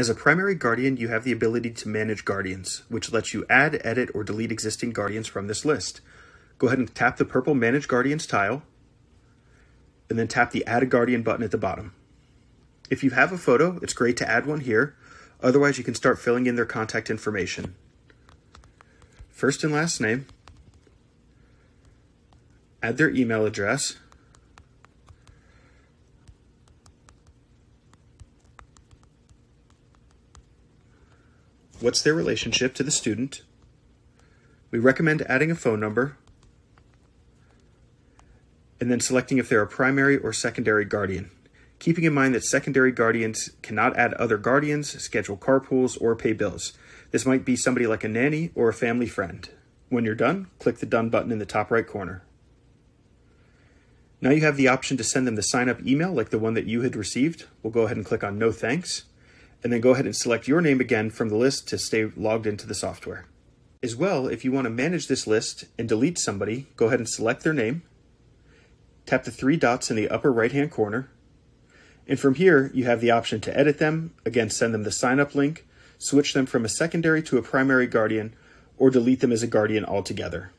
As a primary guardian, you have the ability to manage guardians, which lets you add, edit, or delete existing guardians from this list. Go ahead and tap the purple Manage Guardians tile, and then tap the Add a Guardian button at the bottom. If you have a photo, it's great to add one here. Otherwise, you can start filling in their contact information. First and last name, add their email address, What's their relationship to the student? We recommend adding a phone number and then selecting if they're a primary or secondary guardian. Keeping in mind that secondary guardians cannot add other guardians, schedule carpools, or pay bills. This might be somebody like a nanny or a family friend. When you're done, click the Done button in the top right corner. Now you have the option to send them the sign up email like the one that you had received. We'll go ahead and click on No Thanks and then go ahead and select your name again from the list to stay logged into the software. As well, if you want to manage this list and delete somebody, go ahead and select their name, tap the three dots in the upper right hand corner, and from here you have the option to edit them, again send them the sign up link, switch them from a secondary to a primary guardian, or delete them as a guardian altogether.